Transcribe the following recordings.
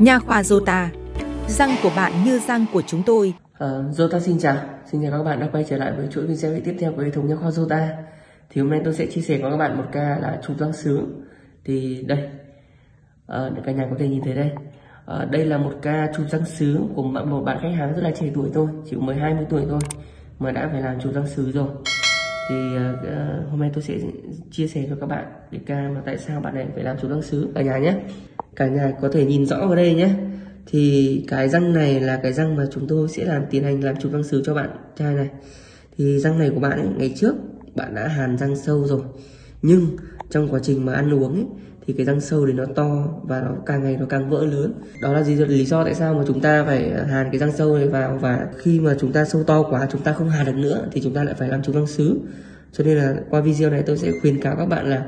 Nha khoa Zota, Răng của bạn như răng của chúng tôi. À, Zota xin chào, xin chào các bạn đã quay trở lại với chuỗi video tiếp theo của hệ thống nha khoa Zota. Thì hôm nay tôi sẽ chia sẻ với các bạn một ca là chụp răng sướng. Thì đây, à, cả nhà có thể nhìn thấy đây. À, đây là một ca chụp răng sướng của một bạn khách hàng rất là trẻ tuổi thôi, chỉ mới 20 tuổi thôi mà đã phải làm chụp răng sứ rồi. Thì uh, hôm nay tôi sẽ chia sẻ cho các bạn để ca mà tại sao bạn này phải làm chụp răng sứ cả nhà nhé. Cả nhà có thể nhìn rõ vào đây nhé. Thì cái răng này là cái răng mà chúng tôi sẽ làm tiến hành làm chụp răng sứ cho bạn trai này. Thì răng này của bạn ấy, ngày trước bạn đã hàn răng sâu rồi. Nhưng trong quá trình mà ăn uống ấy, thì cái răng sâu thì nó to và nó càng ngày nó càng vỡ lớn. Đó là gì lý do tại sao mà chúng ta phải hàn cái răng sâu này vào. Và khi mà chúng ta sâu to quá chúng ta không hàn được nữa thì chúng ta lại phải làm chụp răng sứ. Cho nên là qua video này tôi sẽ khuyến cáo các bạn là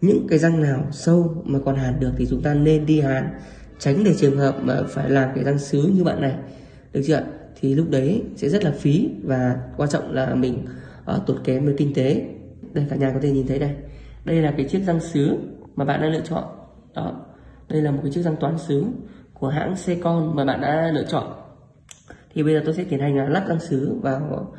những cái răng nào sâu mà còn hàn được thì chúng ta nên đi hàn tránh để trường hợp mà phải làm cái răng sứ như bạn này. Được chưa thì lúc đấy sẽ rất là phí và quan trọng là mình uh, tốn kém về kinh tế. Đây cả nhà có thể nhìn thấy đây đây là cái chiếc răng sứ mà bạn đã lựa chọn. Đó. Đây là một cái chiếc răng toán sứ của hãng Secon mà bạn đã lựa chọn. Thì bây giờ tôi sẽ tiến hành là lắp răng sứ vào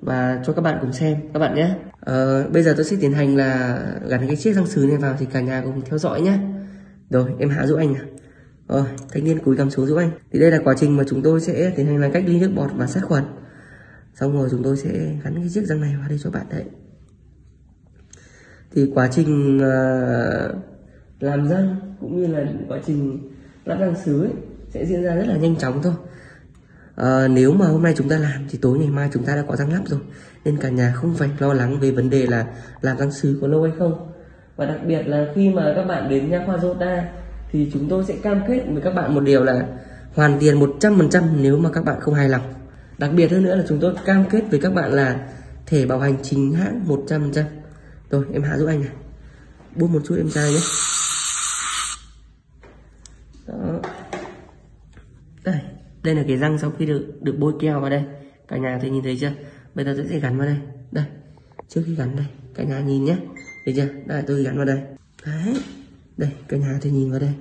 và cho các bạn cùng xem các bạn nhé ờ, bây giờ tôi sẽ tiến hành là gắn cái chiếc răng sứ này vào thì cả nhà cùng theo dõi nhé rồi em hạ giúp anh nào rồi, thanh niên cúi gằm xuống giúp anh. Thì đây là quá trình mà chúng tôi sẽ tiến hành là cách ly nước bọt và sát khuẩn. Xong rồi chúng tôi sẽ gắn cái chiếc răng này vào đây cho bạn đấy. Thì quá trình uh, làm răng cũng như là quá trình lắp răng sứ ấy, sẽ diễn ra rất là nhanh chóng thôi. À, nếu mà hôm nay chúng ta làm thì tối ngày mai chúng ta đã có răng lắp rồi nên cả nhà không phải lo lắng về vấn đề là làm răng sứ có lâu hay không và đặc biệt là khi mà các bạn đến nha khoa Zota thì chúng tôi sẽ cam kết với các bạn một điều là hoàn tiền 100% nếu mà các bạn không hài lòng. Đặc biệt hơn nữa là chúng tôi cam kết với các bạn là thẻ bảo hành chính hãng 100%. Rồi em hạ giúp anh này. Buông một chút em trai nhé. Đó. Đây, đây là cái răng sau khi được được bôi keo vào đây. Cả nhà thấy nhìn thấy chưa? Bây giờ tôi sẽ gắn vào đây. Đây. Trước khi gắn đây, cả nhà nhìn nhé. Thấy chưa? Đây tôi gắn vào đây. Đấy đây cả nhà thấy nhìn vào đây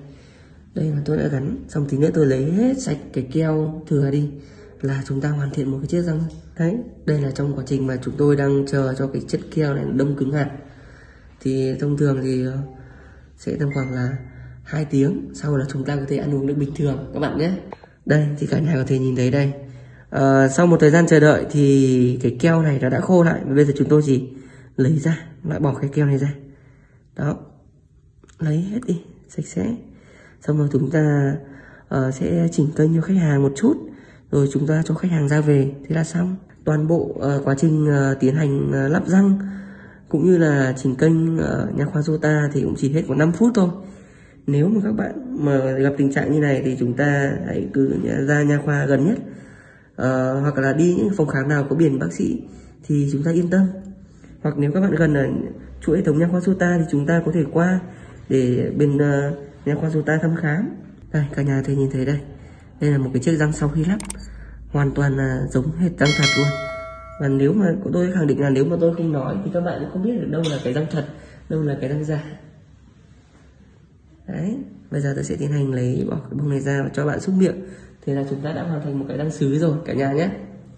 đây là tôi đã gắn xong tí nữa tôi lấy hết sạch cái keo thừa đi là chúng ta hoàn thiện một cái chiếc răng đấy đây là trong quá trình mà chúng tôi đang chờ cho cái chất keo này đông cứng hẳn thì thông thường thì ờ, sẽ tầm khoảng là hai tiếng sau là chúng ta có thể ăn uống được bình thường các bạn nhé đây thì cả nhà có thể nhìn thấy đây. À, sau một thời gian chờ đợi thì cái keo này nó đã khô lại và bây giờ chúng tôi chỉ lấy ra lại bỏ cái keo này ra. Đó lấy hết đi sạch sẽ. Xong rồi chúng ta uh, sẽ chỉnh kênh cho khách hàng một chút rồi chúng ta cho khách hàng ra về. Thế là xong. Toàn bộ uh, quá trình uh, tiến hành uh, lắp răng cũng như là chỉnh kênh ở uh, nha khoa Zota thì cũng chỉ hết có 5 phút thôi nếu mà các bạn mà gặp tình trạng như này thì chúng ta hãy cứ ra nha khoa gần nhất. Uh, hoặc là đi những phòng khám nào có biển bác sĩ thì chúng ta yên tâm. Hoặc nếu các bạn gần ở chuỗi hệ thống nha khoa Sota thì chúng ta có thể qua để bên uh, nha khoa Sota thăm khám. Đây cả nhà thấy nhìn thấy đây. Đây là một cái chiếc răng sau khi lắp. Hoàn toàn là giống hệt răng thật luôn. Và nếu mà tôi khẳng định là nếu mà tôi không nói thì các bạn cũng không biết được đâu là cái răng thật đâu là cái răng giả đấy, bây giờ tôi sẽ tiến hành lấy bỏ cái bông này ra và cho bạn xúc miệng. Thế là chúng ta đã hoàn thành một cái răng sứ rồi, cả nhà nhé.